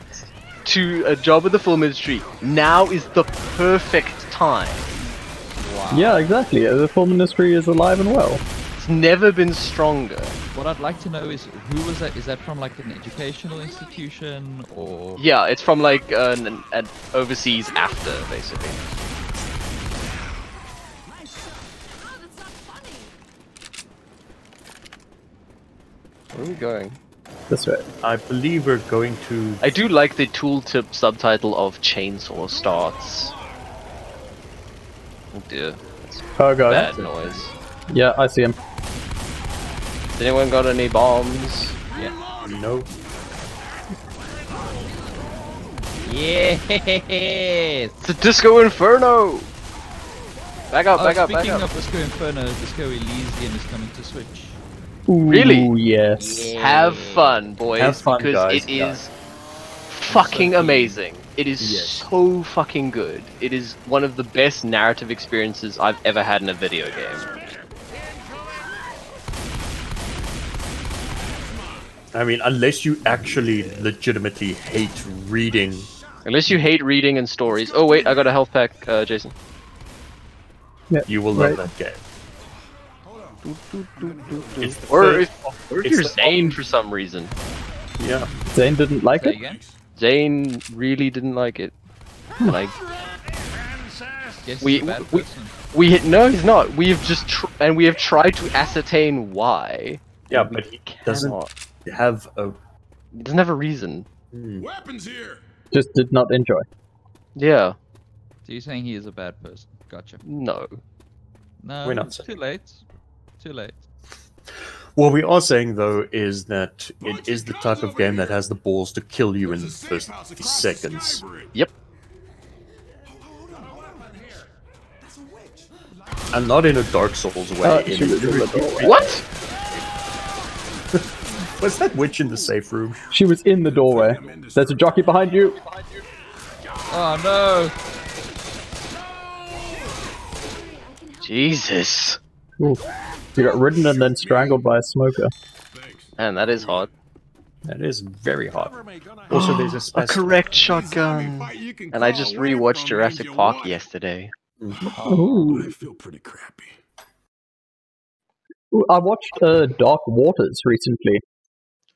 to a job in the film industry. Now is the perfect time. Wow. Yeah, exactly. The film industry is alive and well. It's never been stronger. What I'd like to know is who was that? Is that from like an educational institution or? Yeah, it's from like an, an, an overseas after, basically. Oh, that's not funny. Where are we going? This way. I believe we're going to. I do like the tooltip subtitle of Chainsaw Starts. Oh dear, that's Oh god. bad noise. Yeah, I see him. Has anyone got any bombs? Yeah. No. Yes! It's a Disco Inferno! Back up, Oh, back up, speaking back up. of Disco Inferno, Disco Elysium is coming to Switch. Ooh, Really? Yes. Have fun, boys, Have fun, because guys, it is guys. fucking amazing. It is Yes. so fucking good. It is one of the best narrative experiences I've ever had in a video game. I mean, unless you actually legitimately hate reading. Unless you hate reading and stories. Oh wait, I got a health pack, uh, Jason. You will love that game. It's the Or first- if, or if it's you're Zane for some reason. yeah, Zane didn't like Say it. again? Zane really didn't like it. Like Guess We- he's a bad we- we hit no, he's not. We have just tr- and we have tried to ascertain why. yeah, but he doesn't have a. He doesn't have a reason. Hmm. Weapons here. Just did not enjoy. Yeah. So you're saying he is a bad person? Gotcha. No. No, We're not it's saying too late. Too late. What we are saying though is that it is the type of game that has the balls to kill you in the There's a safe first house across the seconds. sky bridge. Yep. And not in a Dark Souls way. Uh, in she was the. What? Was that witch in the safe room? She was in the doorway. There's a jockey behind you. Oh no! Jesus. Ooh. You got ridden and then strangled by a smoker. Thanks. Man, that is hot. That is very hot. Also, there's a A special. correct shotgun. fight you can And I just away rewatched Jurassic Park yesterday. Ooh. I feel pretty crappy. I watched uh, Dark Waters recently.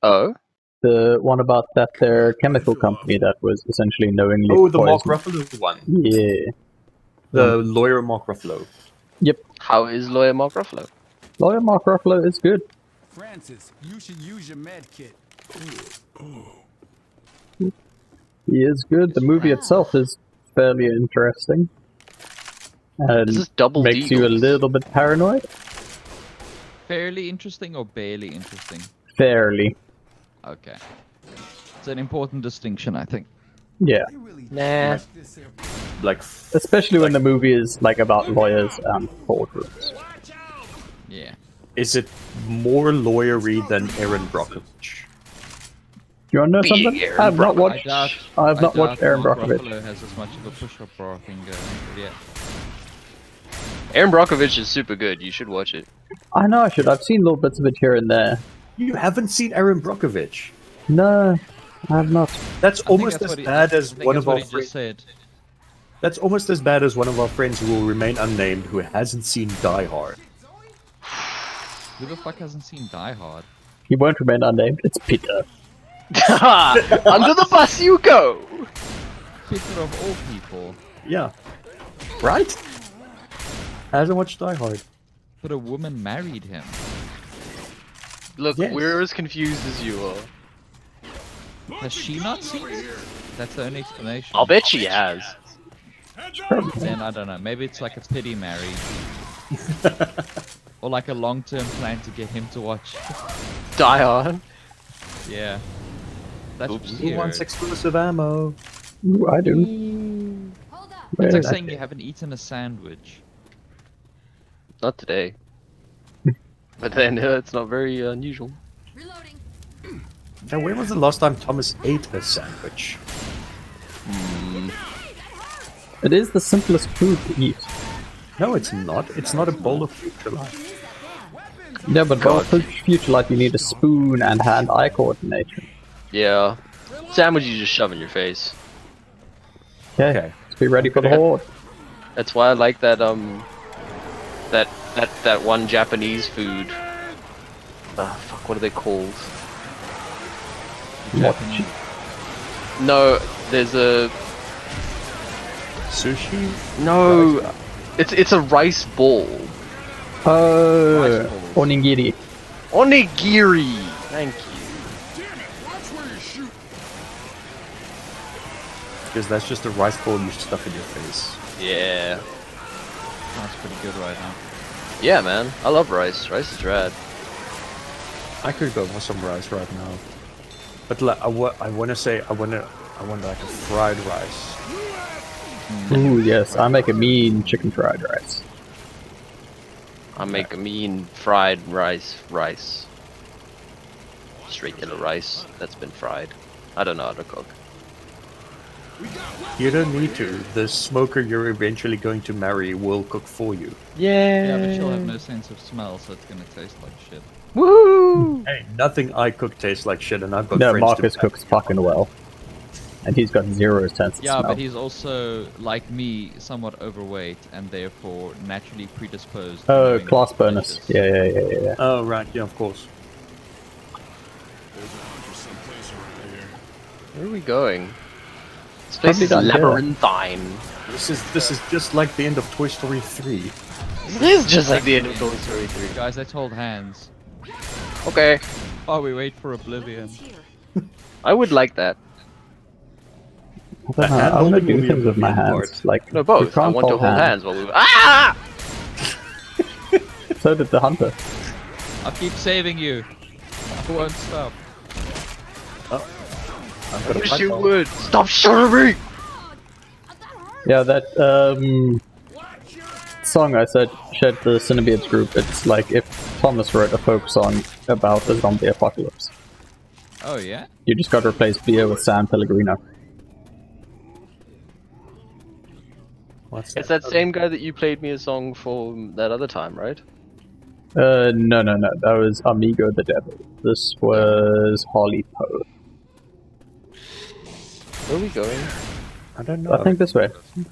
Oh? The one about that their chemical company that was essentially knowingly Oh, the Mark poisoned. Ruffalo one. Yeah. The lawyer Mark Ruffalo. Yep. How is lawyer Mark Ruffalo? Lawyer Mark Ruffalo is good. Francis, you should use your med kit. He is good. The movie itself is fairly interesting. And This is double makes you a little bit paranoid. Fairly interesting or barely interesting? Fairly. Okay. It's an important distinction, I think. Yeah. Nah. this here. Like, Especially when the movie is like about lawyers and courtrooms. Yeah. is it more lawyery than Erin Brockovich? Do you want to know Big something? Erin I have not I watched. doubt. I have not doubt watched Erin Mark Brockovich. Ruffalo has as much of a push-up bra thing uh, going. Yeah. Erin Brockovich is super good. You should watch it. I know I should. I've seen little bits of it here and there. You haven't seen Erin Brockovich. No, I have not. That's I almost that's as he- bad as one of our friends. That's almost as bad as one of our friends who will remain unnamed who hasn't seen Die Hard. Who the fuck hasn't seen Die Hard? He won't remain unnamed. It's Peter. Under the bus you go! Peter of all people. Yeah. Right? Hasn't watched Die Hard. But a woman married him. Look, Yes. we're as confused as you are. Has she not seen it? That's the only explanation. I'll bet she has. Then I don't know. Maybe it's like a pity marriage. or like a long-term plan to get him to watch. Die on. Yeah. That's Oops. Who wants exclusive ammo? Ooh, I do. Hold. Where It's like saying you haven't eaten a sandwich. Not today. but then uh, it's not very unusual. Reloading. Now, when was the last time Thomas ate a sandwich? It is the simplest food to eat. No, it's not. It's not a bowl of future life. Yeah, but for future life you need a spoon and hand-eye coordination. Yeah. Sandwich you just shove in your face. Okay, Okay. let's be ready for the Okay. horde. That's why I like that um that that that one Japanese food. Uh, fuck, what are they called? Japanese. No, there's a Sushi? no. It's it's a rice ball. Oh, Rice balls. Onigiri. Onigiri. Thank you. Damn it! Watch where you shoot. Because that's just a rice ball you stuff in your face. Yeah. That's pretty good right now. Yeah, man. I love rice. Rice is rad. I could go for some rice right now. But like, I, wa- I want to say, I want to, I I want like a fried rice. Ooh, yes, I make a mean chicken fried rice. I make a mean fried rice rice. Just regular rice that's been fried. I don't know how to cook. You don't need to. The smoker you're eventually going to marry will cook for you. Yeah. Yeah, but she'll have no sense of smell, so it's gonna taste like shit. Woo! Hey, nothing I cook tastes like shit, and I've got No, friends to Marcus back cooks me up. fucking well. And he's got zero sense of Yeah, but he's also, like me, somewhat overweight and therefore naturally predisposed. Oh, class bonus. Yeah, yeah, yeah, yeah, yeah. Oh right, yeah, of course. There's a hunter someplace around here. Where are we going? This place is down labyrinthine. This is this is just like the end of Toy Story 3. It is just like the end of Toy Story 3. Guys, let's hold hands. Okay, Oh, we wait for Oblivion. I would like that. I don't know, I want to do things with my hands. part. Like, No, both. I can't want to hold hands while we. Ah! So did the hunter. I'll keep saving you. I won't stop. Oh. I've got a Wish you bomb. would stop shooting me. Yeah, that um song I said shared the Cinebeards group. It's like if Thomas wrote a folk song about the zombie apocalypse. Oh yeah? You just got to replace beer with San Pellegrino. What's It's that same guy that you played me a song for that other time, right? Uh, no, no, no. That was Amigo the Devil. This was Holly Poe. Where are we going? I don't know. I think this way.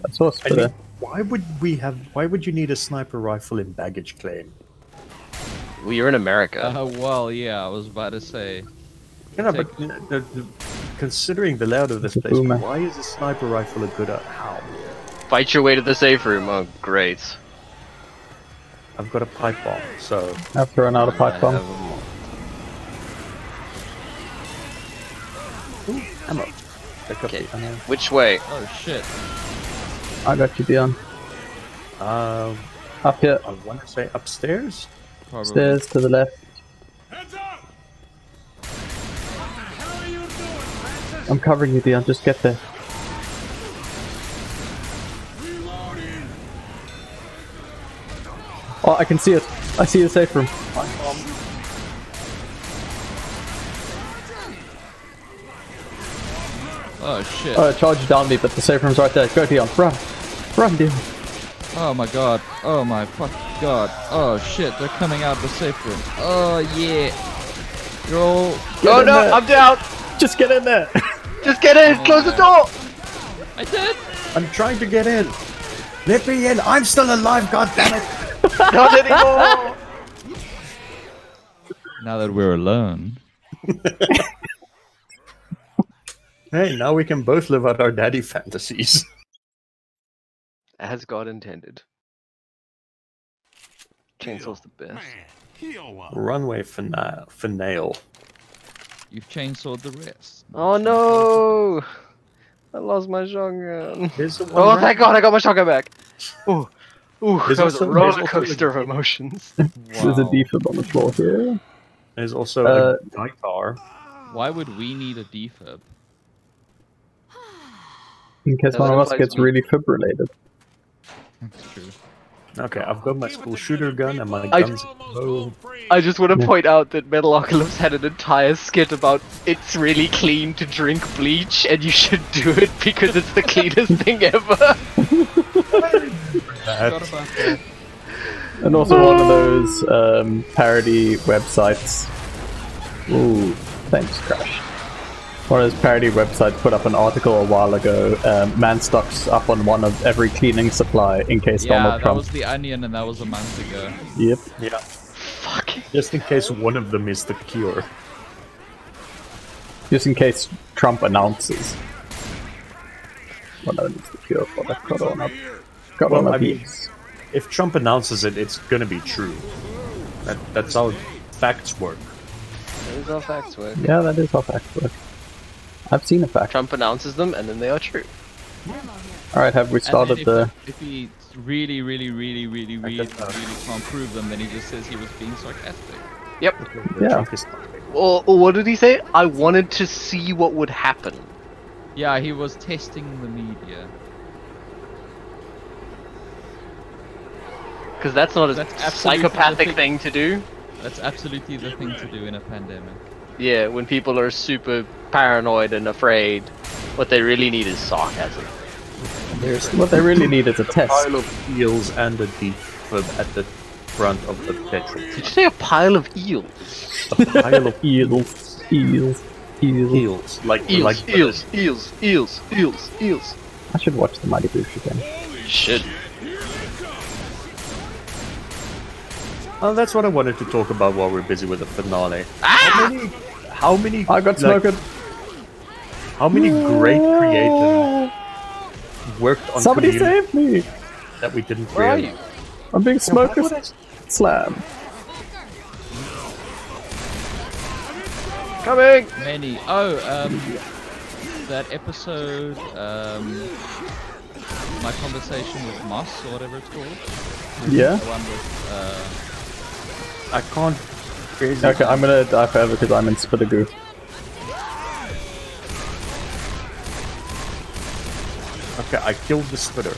I saw a I spitter. why would we have? Why would you need a sniper rifle in baggage claim? Well, you're in America. Uh, well, yeah, I was about to say. You know, but the, the, considering the layout of this place, Boomer. why is a sniper rifle a good? Uh, how? Fight your way to the safe room. Oh, great. I've got a pipe bomb, so I've thrown out a pipe bomb. have a- ammo. Pick up the ammo. Which way? Oh shit. I got you, Dion. Um, Up here. I want to say upstairs. Probably. Stairs to the left. Heads up! What the hell are you doing, Francis? I'm covering you, Dion. Just get there. Oh, I can see it. I see the safe room. Oh shit. Oh, it charged down me, but the safe room's right there. Go, Dion. Run. Run, Dion. Oh my god. Oh my fuck god. Oh shit, they're coming out of the safe room. Oh yeah. You're all Oh no, there. I'm down. Just get in there. Just get in. Close the door. I did! I'm trying to get in. Let me in. I'm still alive. God damn it. Not anymore. Now that we're alone. Hey, now we can both live out our daddy fantasies. As God intended. Chainsaw's the best. Man, heal up. Runway fina- finale. You've chainsawed the rest. Oh no! I lost my shotgun. Here's the oh, one Oh, right- thank God, I got my shotgun back. Ooh, ooh, There's that was a also- there's roller coaster of emotions. There's a defib on the floor here. There's also Uh, a guitar. Why would we need a defib? In case one of us gets we- really fibrillated. That's true. Okay, I've got my school shooter gun and my I- guns. Oh, I just want to point out that Metalocalypse had an entire skit about it's really clean to drink bleach and you should do it because it's the cleanest thing ever. Forgot that. And also one of those um, parody websites. Ooh, thanks, Crash. One of those parody websites put up an article a while ago. Um, man stocks up on one of every cleaning supply in case Yeah, Donald that Trump. was the onion and that was a month ago. Yep. yeah. Fucking. Just in case one of them is the cure. Just in case Trump announces. Well, no, it's the cure for the corona. Well, I mean- If Trump announces it, it's gonna be true. That, that's how facts work. Those are facts, work. Yeah, that is how facts work. I've seen a fact. Trump announces them and then they are true. Alright, have we And started if, the. if he really, really, really, really, really, really can't prove them, then he just says he was being sarcastic. Yep. Yeah. Trump Or, or what did he say? I wanted to see what would happen. Yeah, he was testing the media. Because that's not a That's psychopathic thing- thing to do. That's absolutely the thing to do in a pandemic. Yeah, when people are super paranoid and afraid, what they really need is sarcasm. There's What they really need is a a test. pile of eels and a defib at the front of the petrol. Did you say a pile of eels? A pile of Eels, eels, eels. eels, like Eels, like eels, eels, eels, eels, eels. I should watch the Mighty Boosh again. Should. Oh, that's what I wanted to talk about while we're busy with the finale. How many? How many? I got like, smoking. How many great creators worked on Somebody Community save me! that we didn't Where are realize? you? I'm being why smoker would I- slammed. Coming! Many. Oh, um, that episode, um, my conversation with Moss or whatever it's called. Yeah. The one with, uh, I can't. Really Okay, I'm gonna die forever because I'm in Spitagoo. Okay, I killed the spitter.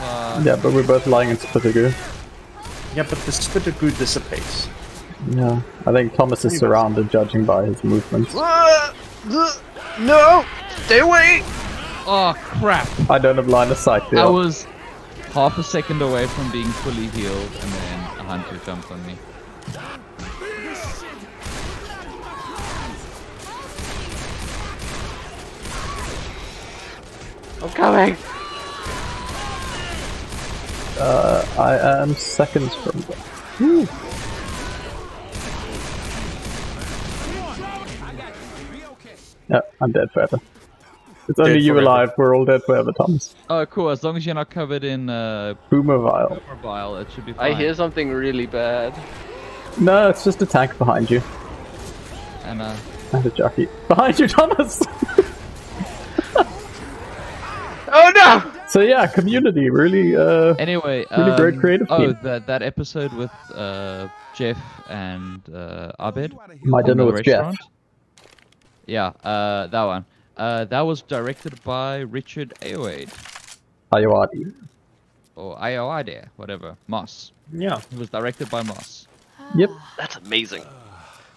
uh, Yeah, but we're both lying in Spitagoo. Yeah, but the spitter goo dissipates. Yeah. I think Thomas is surrounded, judging by his movements. No! Stay away! oh crap! I don't have line of sight I was half a second away from being fully healed, and then a hunter jumped on me. I'm coming! Uh, I am seconds from them. Yeah, I'm dead forever. It's only you forever. alive. We're all dead forever, Thomas. Oh, cool. As long as you're not covered in uh, Boomer vial. mobile, it should be fine. I hear something really bad. No, it's just a tank behind you. And uh, And a jockey. Behind you, Thomas! Oh no! so yeah, community, really, uh... anyway, Really great um, creative Oh, team. that that episode with uh, Jeff and uh, Abed. My on dinner the with Jeff. Yeah, uh, that one. Uh, that was directed by Richard Ayoade Ayawadi. or Ayoade, whatever. Moss. Yeah, It was directed by Moss. Yep. That's amazing.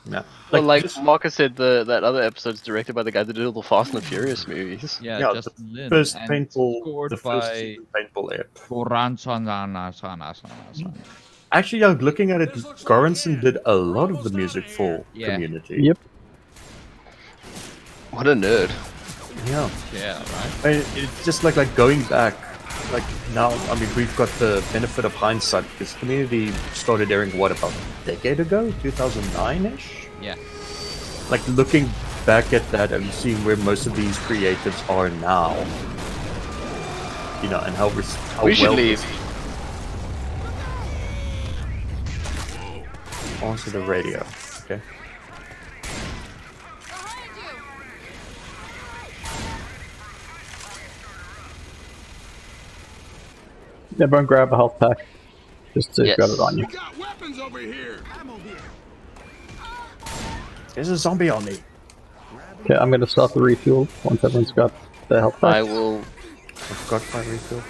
yeah. Well, like just- Marcus said, the that other episode's directed by the guy that did all the Fast and the Furious movies. Yeah, yeah, Justin Lin. the first and painful, scored the first by season painful app. Actually, yeah, looking at it, Göransson did a lot of the music for Yeah. Community. Yep. What a nerd. Yeah. Yeah, right. I mean, it's just like like going back, like now. I mean, we've got the benefit of hindsight because Community started airing what about a decade ago, 2009 ish. Yeah. Like looking back at that and seeing where most of these creatives are now, you know, and how res- how We should well leave. onto the radio. Okay. Everyone grab a health pack. Just to you've got Yes. it on you. We got weapons over here. There's a zombie on me. Okay, I'm gonna stop the refuel once everyone's got their health pack. I will. I've got my refuel.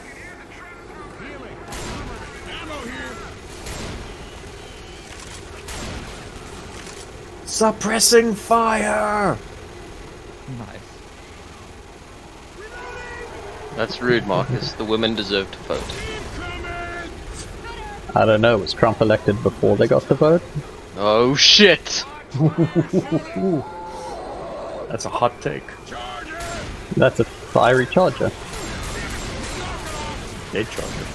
Suppressing fire. Nice. That's rude, Marcus. The women deserve to vote. I don't know, was Trump elected before they got the vote? Oh shit! That's a hot take. That's a fiery charger. Dead charger.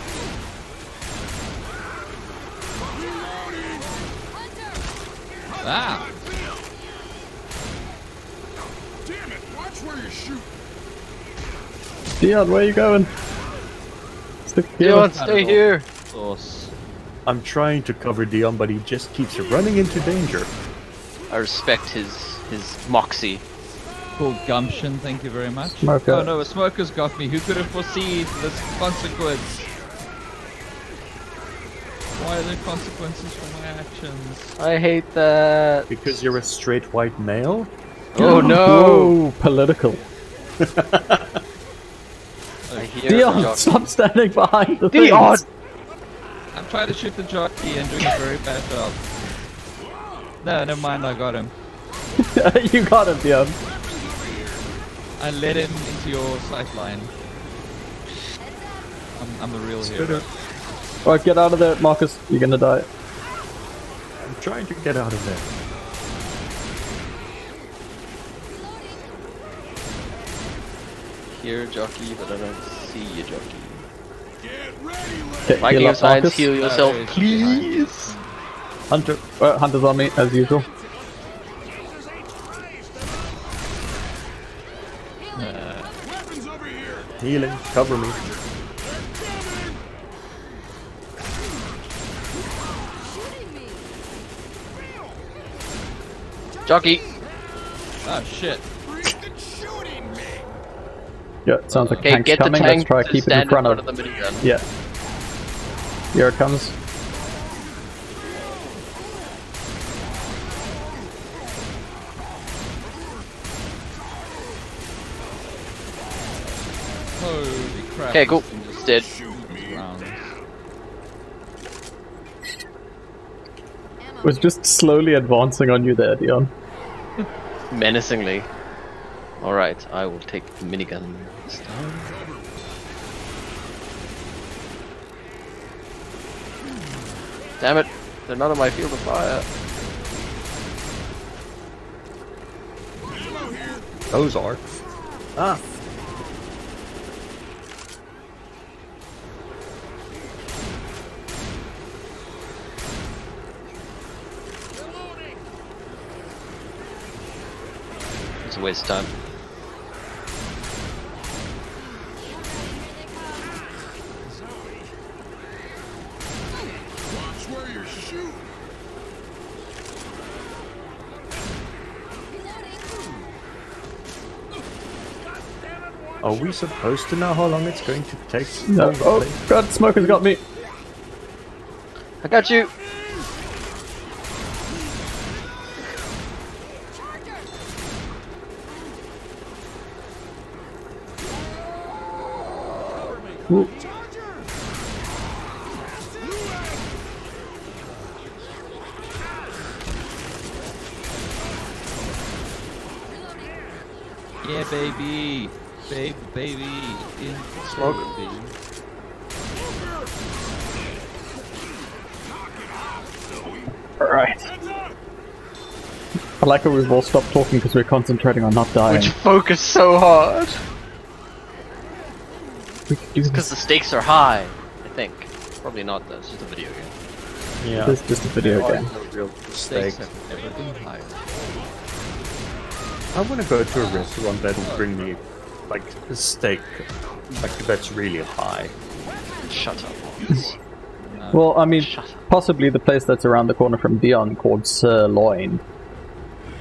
Ah! Damn it! Watch where you shoot. Dion, where are you going? Stick Dion, stay here. Sauce. I'm trying to cover Dion, but he just keeps running into danger. I respect his his moxie. Cool gumption, thank you very much. Smoker. Oh no, a smoker's got me. Who could have foreseen this consequence? Why are there consequences for my actions? I hate that. Because you're a straight white male? Oh no! Whoa, political. I hear Dion, stop standing behind the Dion! things. I'm trying to shoot the jockey and doing a very bad job. No, never mind, I got him. you got him, Dion. I led him into your sight line. I'm, I'm the real hero. Alright, get out of there, Marcus. You're gonna die. I'm trying to get out of there. Hear jockey, but I don't see you jockey. Get ready, lady. Okay, Viking heal of Science, heal yourself, there is please. Hunter, uh, Hunter's on me, as usual. Weapons over here. Healing, cover me. Me. Jockey! Oh shit. Freaking shooting me. Yeah, it sounds like a Okay, tank's get coming. the tank Let's try to to keep it stand in front of. the minigun. Yeah. Here it comes. Okay, cool. this thing just Dead. rounds. Ammo. was just slowly advancing on you there, Dion. Menacingly. Alright, I will take the minigun this time. Damn it! They're not on my field of fire. Those are. Ah. It's a waste of time. Where you're we supposed to know how long it's going to take? No. Oh. God, Smoker's got me. I got you! Like how we've all stopped talking because we're concentrating on not dying. Which focus so hard? we Because the stakes are high, I think. Probably not though, it's just a video game. Yeah. This is just a video There are game. no real Stakes stakes. have never been higher. I want to go to a restaurant that will bring me like a steak, like that's really high. Shut up. No. Well, I mean, possibly the place that's around the corner from Dion called Sirloin.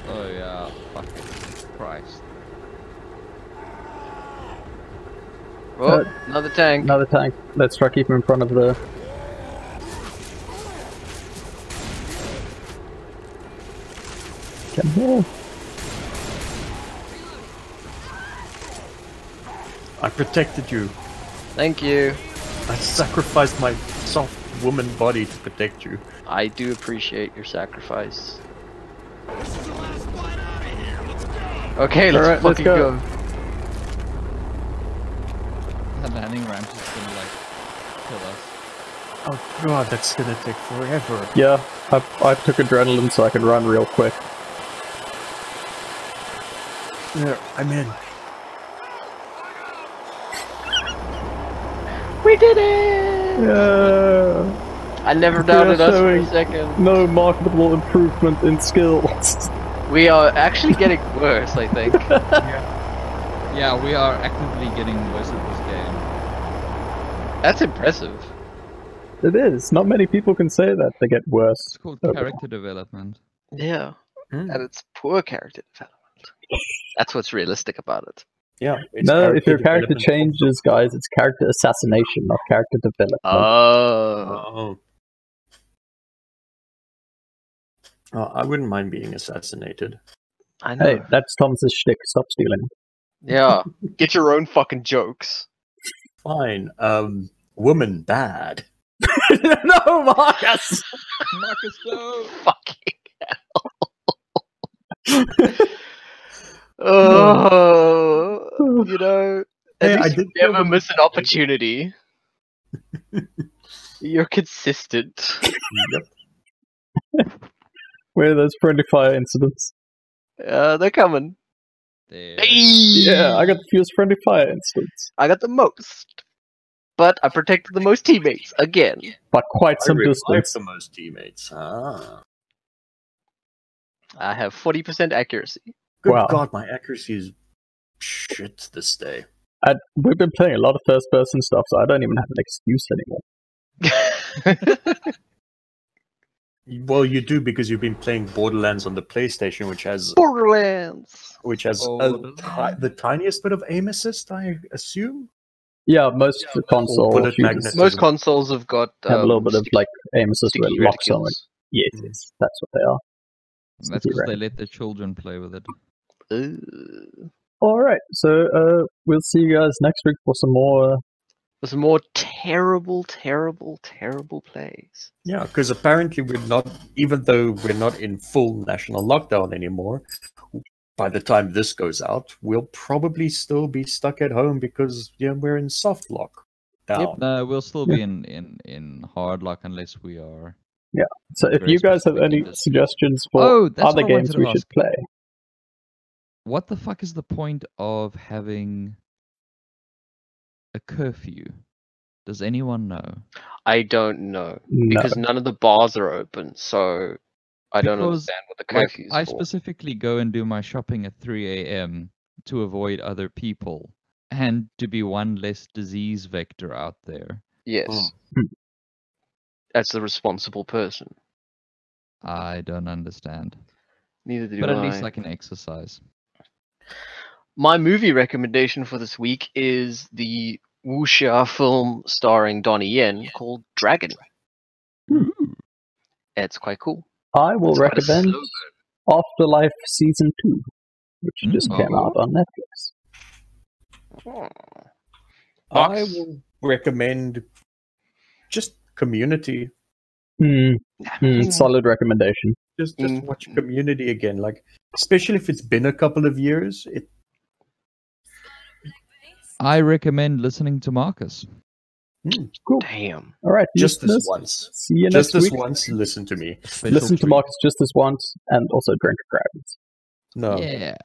Oh yeah, fucking Christ. Oh, Uh, another tank. Another tank. Let's try keep him in front of the. Come here. I protected you. Thank you. I sacrificed my soft woman body to protect you. I do appreciate your sacrifice. This is the last flight out of here. Let's go. Okay, let's Alright, let's go. go. The landing ramp is gonna like kill us. Oh god, that's gonna take forever. Yeah, I, I took adrenaline so I can run real quick. There, I'm in. We did it! Yeah. I never doubted us for a second. No marketable improvement in skills. We are actually getting worse, I think. Yeah, we are actively getting worse at this game. That's impressive. it is. Not many people can say that they get worse. It's called character development. Yeah. Hmm. And it's poor character development. That's what's realistic about it. Yeah. It's no, if your character changes, guys, it's character assassination, not character development. Oh. Oh. Oh, I wouldn't mind being assassinated. I know. Hey, that's Thomas's shtick. Stop stealing. Yeah. Get your own fucking jokes. Fine. Um, woman bad. no, Marcus. Marcus, no. Fucking hell. oh, you know, at Hey, I least did you never miss an opportunity. You're consistent. Yep. Where are those friendly fire incidents? Uh, they're coming. There. Hey! Yeah, I got the fewest friendly fire incidents, I got the most. But I protected the most teammates again. but quite I some revived distance. the most teammates. Ah. I have 40% accuracy. Good Wow. God, my accuracy is shit this day. I, we've been playing a lot of first-person stuff, so I don't even have an excuse anymore. Well, you do because you've been playing Borderlands on the PlayStation, which has Borderlands. which has a, ti- the tiniest bit of aim assist, I assume. Yeah, most console bullet shooters magnet. Most consoles have got have a um, little bit of like aim assist with sticky locks on it. reticules. Yes, yes, that's what they are. That's Sticky because they let the children play with it. Ooh. All right, so uh, we'll see you guys next week for some more. There's more terrible, terrible, terrible plays. Yeah, because apparently we're not, even though we're not in full national lockdown anymore. By the time this goes out, we'll probably still be stuck at home because yeah, we're in soft lock. Down. No, we'll still be in, in, in hard lock unless we are. Yeah. So, if you guys have any industry. suggestions for Oh, other what I wanted games to we should play, What the fuck is the point of having a curfew? Does anyone know? I don't know no. because none of the bars are open, so I don't Because, understand what the curfew is I for. specifically go and do my shopping at 3 a.m. to avoid other people and to be one less disease vector out there. Yes, Hmm. that's the responsible person. I don't understand. Neither do But I. But at least I can exercise. My movie recommendation for this week is the wuxia film starring Donnie Yen called Dragon. It's quite cool. I will It's quite a recommend Afterlife Season 2, which just Mm. came out on Netflix. burn. I will recommend just Community. Hmm, hmm, Hmm. solid recommendation. Just just Mm. watch Community again, like especially if it's been a couple of years. It I recommend listening to Marcus. Hmm, cool. Damn. All right, just this once, See you just this week. once. Listen to me. Special Listen to. Marcus just this once, and also drink Grabbers. No, Yeah.